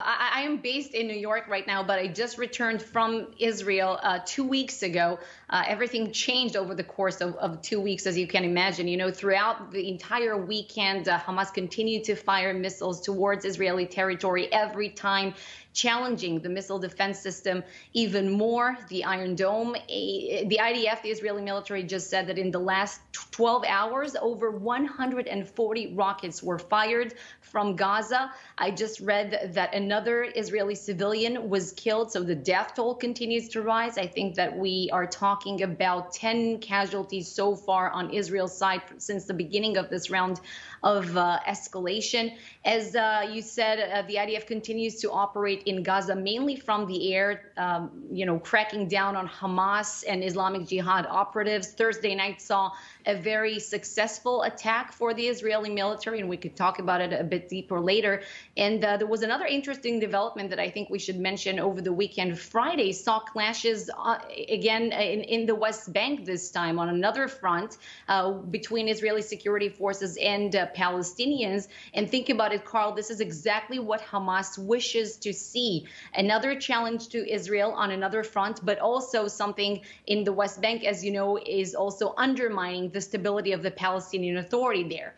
I, I, am based in New York right now, but I just returned from Israel uh, two weeks ago. Uh, everything changed over the course of, of, two weeks, as you can imagine. You know, throughout the entire weekend, uh, Hamas continued to fire missiles towards Israeli territory every time challenging the missile defense system even more. The Iron Dome, a, the IDF, the Israeli military, just said that in the last 12 hours, over 140 rockets were fired from Gaza. I just read that another Israeli civilian was killed, so the death toll continues to rise. I think that we are talking about 10 casualties so far on Israel's side since the beginning of this round of uh, escalation. As uh, you said, uh, the IDF continues to operate in Gaza mainly from the air, um, you know, cracking down on Hamas and Islamic Jihad operatives. Thursday night saw a very successful attack for the Israeli military, and we could talk about it a bit deeper later. And uh, there was another interesting development that I think we should mention over the weekend. Friday saw clashes uh, again in, in, the West Bank this time on another front uh, between Israeli security forces and uh, Palestinians. And think about it, Carl, this is exactly what Hamas wishes to see. Another challenge to Israel on another front, but also something in the West Bank, as you know, is also undermining the stability of the Palestinian Authority there.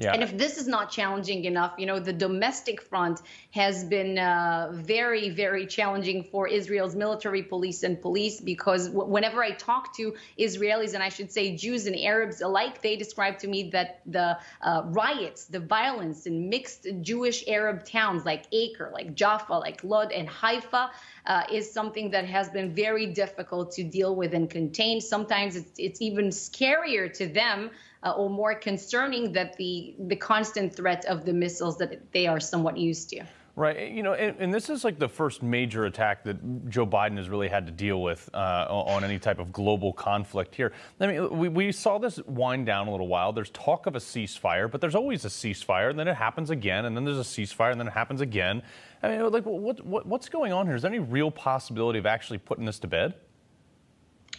Yeah. And if this is not challenging enough, you know, the domestic front has been uh, very, very challenging for Israel's military police and police because whenever I talk to Israelis, and I should say Jews and Arabs alike, they describe to me that the uh, riots, the violence in mixed Jewish Arab towns like Acre, like Jaffa, like Lod, and Haifa uh, is something that has been very difficult to deal with and contain. Sometimes it's, it's even scarier to them uh, or more concerning that the the constant threat of the missiles that they are somewhat used to. Right. You know, and, and, this is like the first major attack that Joe Biden has really had to deal with uh, on any type of global conflict here. I mean, we, we saw this wind down a little while. There's talk of a ceasefire, but there's always a ceasefire, and then it happens again, and then there's a ceasefire, and then it happens again. I mean, like, what, what, what's going on here? Is there any real possibility of actually putting this to bed?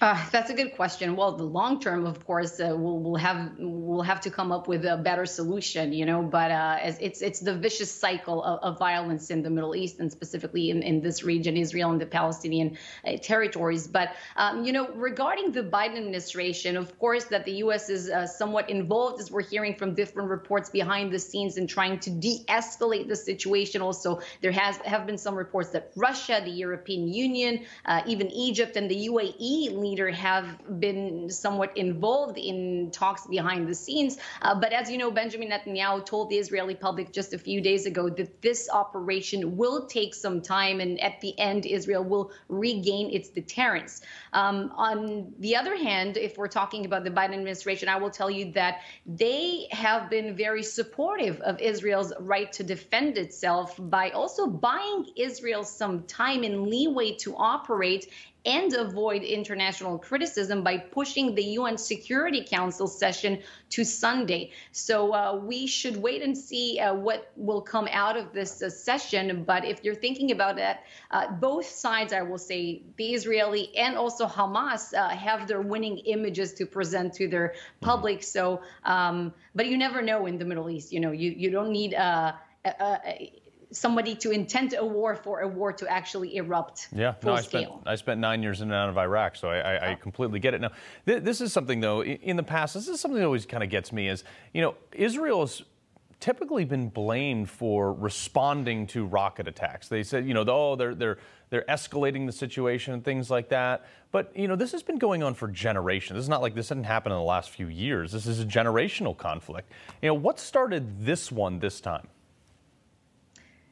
Uh, that's a good question. Well, the long term, of course, uh, we'll, we'll have we'll have to come up with a better solution, you know. But uh, it's it's the vicious cycle of, of, violence in the Middle East and specifically in, in this region, Israel and the Palestinian uh, territories. But um, you know, regarding the Biden administration, of course, that the U.S. is uh, somewhat involved, as we're hearing from different reports behind the scenes in trying to de-escalate the situation. Also, there has have been some reports that Russia, the European Union, uh, even Egypt, and the UAE leader have been somewhat involved in talks behind the scenes. Uh, but as you know, Benjamin Netanyahu told the Israeli public just a few days ago that this operation will take some time, and at the end, Israel will regain its deterrence. Um, on the other hand, if we're talking about the Biden administration, I will tell you that they have been very supportive of Israel's right to defend itself by also buying Israel some time and leeway to operate and avoid international criticism by pushing the UN Security Council session to Sunday. So uh, we should wait and see uh, what will come out of this uh, session. But if you're thinking about it, uh, both sides, I will say, the Israeli and also Hamas, uh, have their winning images to present to their public. So, um, but you never know in the Middle East. You know, you you don't need. Uh, somebody to intend a war for a war to actually erupt yeah full no, I spent. I spent nine years in and out of Iraq, so I, I, I completely get it. Now, th this is something though in the past. This is something that always kind of gets me is you know Israel has typically been blamed for responding to rocket attacks. They said you know oh they're they're they're escalating the situation and things like that. But you know this has been going on for generations. This is not like this didn't happen in the last few years. This is a generational conflict. You know what started this one this time?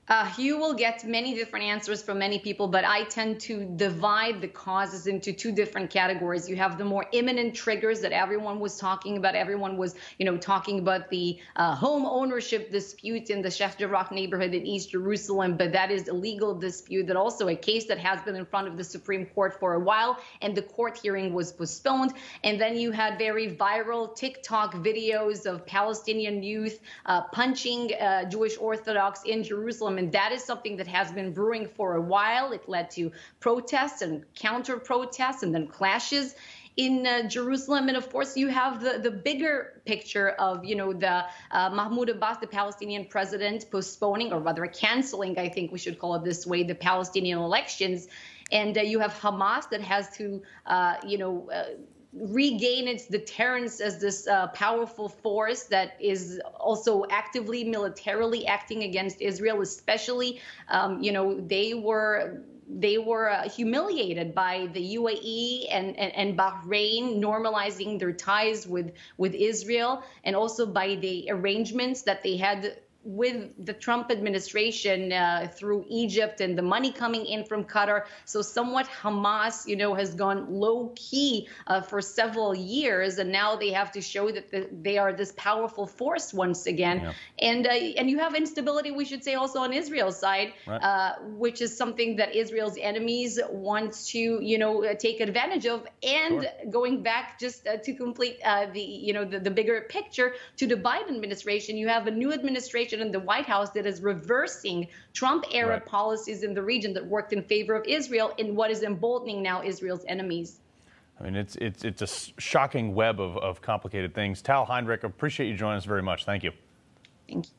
Uh, you will get many different answers from many people, but I tend to divide the causes into two different categories. You have the more imminent triggers that everyone was talking about. Everyone was, you know, talking about the uh, home ownership dispute in the Sheikh Jarrah neighborhood in East Jerusalem, but that is a legal dispute. That also a case that has been in front of the Supreme Court for a while, and the court hearing was postponed. And then you had very viral TikTok videos of Palestinian youth uh, punching uh, Jewish Orthodox in Jerusalem and that is something that has been brewing for a while. It led to protests and counter protests and then clashes in uh, Jerusalem. And of course, you have the, the bigger picture of, you know, the uh, Mahmoud Abbas, the Palestinian president, postponing or rather canceling, I think we should call it this way, the Palestinian elections. And uh, you have Hamas that has to, uh, you know, uh, regain its deterrence as this uh, powerful force that is also actively militarily acting against Israel, especially, um, you know, they were they were uh, humiliated by the UAE and, and, and, Bahrain normalizing their ties with, with Israel, and also by the arrangements that they had with the Trump administration uh, through Egypt and the money coming in from Qatar. So somewhat Hamas, you know, has gone low key uh, for several years, and now they have to show that the, they are this powerful force once again. Yeah. And uh, and you have instability, we should say, also on Israel's side, right. Uh, which is something that Israel's enemies want to, you know, uh, take advantage of. And sure. going back just uh, to complete the, you know, the, the bigger picture to the Biden administration, you have a new administration in the White House that is reversing Trump era right. policies in the region that worked in favor of Israel in what is emboldening now Israel's enemies. I mean, it's, it's, it's a shocking web of, of complicated things. Tal Heinrich, appreciate you joining us very much. Thank you. Thank you.